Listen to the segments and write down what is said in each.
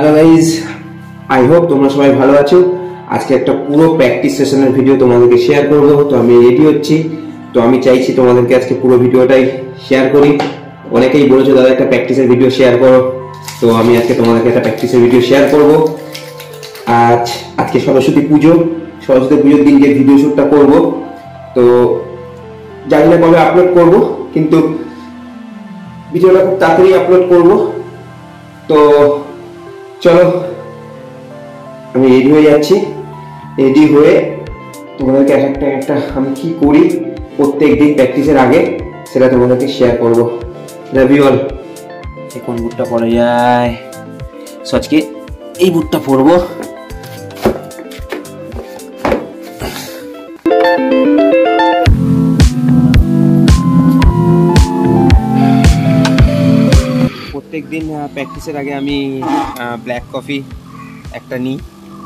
Hello guys I hope তোমরা সবাই ভালো আছো। আজকে একটা পুরো প্র্যাকটিস সেশনের ভিডিও তোমাদেরকে শেয়ার করব। তো আমি রেডি হচ্ছি। তো আমি চাইছি তোমাদেরকে আজকে পুরো ভিডিওটাই শেয়ার করি। অনেকেই বলেছ, দাদা, একটা প্র্যাকটিসের ভিডিও শেয়ার করো। তো আমি আজকে তোমাদেরকে একটা প্র্যাকটিসের ভিডিও শেয়ার করব। আজ, আজকে সরস্বতী পুজো। সরস্বতী পুজোর দিন যে ভিডিও শ্যুটটা করব। তো জানি না কবে আপলোড করব, কিন্তু ভিডিওটা খুব তাড়াতাড়ি আপলোড করব। তো চলো, আমি রেডি হয়ে যাচ্ছি। রেডি হয়ে তোমাদেরকে এক একটা একটা আমি কি করি, প্রত্যেক দিন প্র্যাকটিসের আগে সেটা তোমাদেরকে শেয়ার করব। লাভ ইউ অল কোন বুটটা পরা যায়? সচকে এই বুটটা পরবো প্রত্যেক দিন প্র্যাকটিসের আগে আমি ব্ল্যাক কফি একটা নিই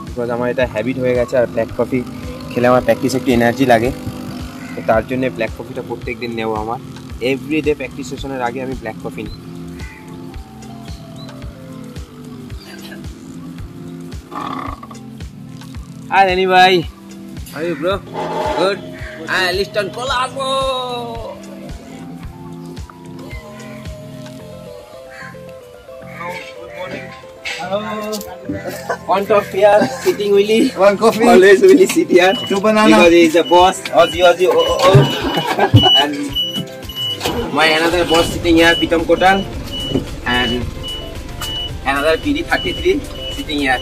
বিকজ আমার এটা হ্যাবিট হয়ে গেছে আর ব্ল্যাক কফি খেলে আমার প্র্যাকটিসে একটু এনার্জি লাগে তো তার জন্য ব্ল্যাক কফিটা প্রত্যেক দিন নেব আমার এভরি ডে প্র্যাকটিস সেশনের আগে আমি ব্ল্যাক কফি নিই Hi, Lenny bhai. How are you, bro? Good. I One top here, sitting Willy. One coffee. Always Willy sit here. Two banana. Because he is the boss. Ozzy, Ozzy, oh, oh, oh. and my another boss sitting here, Pitam Kotal. And another PD33 sitting here.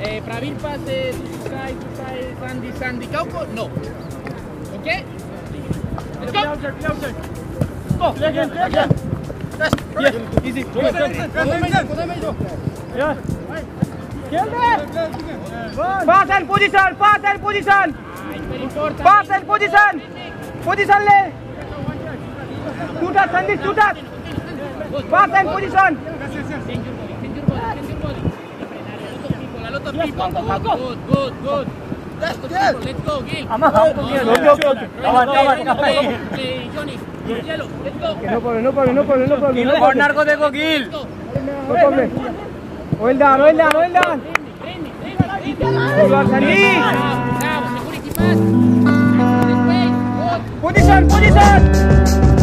eh, Pravir Pate, Tukai, Tukai, Sandy, Sandy, Cauco, no. ¿Ok? Let's go. Go. Leg in, leg in. Yes, yeah, easy. Go, go, go. go. Yeah. Pasa el posición, pasa el posición. Pasa posición. Le. Tuta, Sandy, tuta. Pasa el posición. the yes, people. Go, go, good, good, good. That's the yes. people. Let's go, Gil. I'm. not go, Gil. Come on, come on, come on. Johnny. Yellow. Let's go. No problem, no problem, no problem, no problem. Gil, corner ko dekho, Gil. No problem. Well done, well done, well done. Position, position!